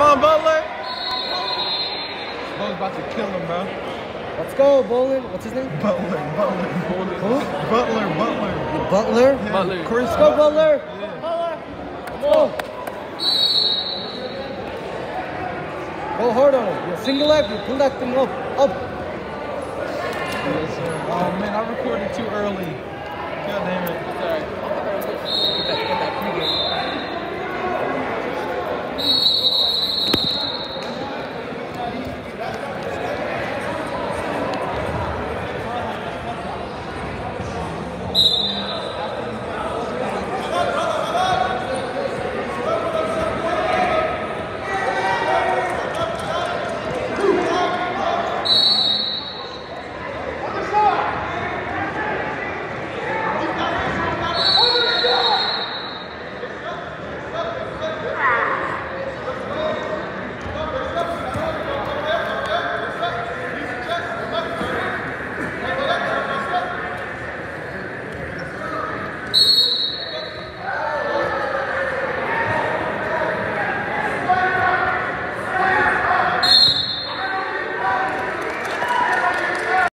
on, Butler. Bo's about to kill him, bro. Let's go, Bolin. What's his name? Butler, Butler. Who? Butler, Butler. Butler. Yeah, Butler. Chris Let's go, Butler. Yeah. Let's go. Go hard on him. You single leg, you pull that thing up, up. Yes. Oh man, I recorded too early.